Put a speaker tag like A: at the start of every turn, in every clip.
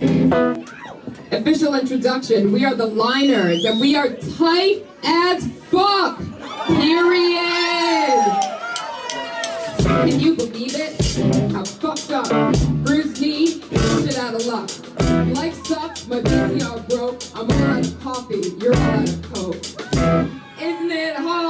A: Official introduction. We are the Liners, and we are tight as fuck. Period. Can you believe it? How fucked up. Bruised knee, shit out of luck. Life sucks, my PCR broke. I'm all out of coffee, you're all out of coke. Isn't it hard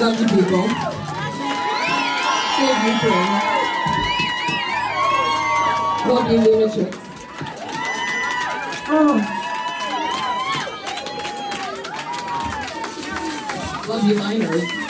A: lovely people. Save Ukraine. Lovely lunatics. Oh. Lovely miners.